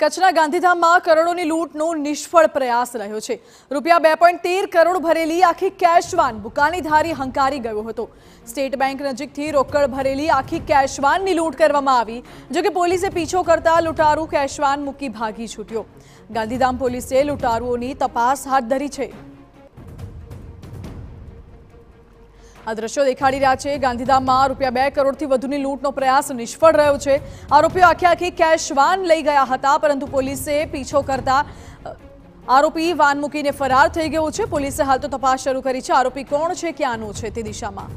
કચ્છના ગાંધીધામમાં કરોડોની લૂંટનો નિષ્ફળ પ્રયાસ રહ્યો છે રૂપિયા બે પોઈન્ટ તેર કરોડ ભરેલી આખી કેશવાન બુકાનીધારી હંકારી ગયો હતો સ્ટેટ બેંક નજીકથી રોકડ ભરેલી આખી કેશવાનની લૂંટ કરવામાં આવી જો કે પોલીસે પીછો કરતા લૂંટારૂ કેશવાન મૂકી ભાગી છૂટ્યો ગાંધીધામ પોલીસે લૂંટારુઓની તપાસ હાથ ધરી છે આ દ્રશ્યો દેખાડી રહ્યા છે ગાંધીધામમાં રૂપિયા બે કરોડથી વધુની લૂંટનો પ્રયાસ નિષ્ફળ રહ્યો છે આરોપીઓ આખી આખી કેશ વાન લઈ ગયા હતા પરંતુ પોલીસે પીછો કરતા અ, આરોપી વાન મૂકીને ફરાર થઈ ગયો છે પોલીસે હાલ તો તપાસ શરૂ કરી છે આરોપી કોણ છે ક્યાંનો છે તે દિશામાં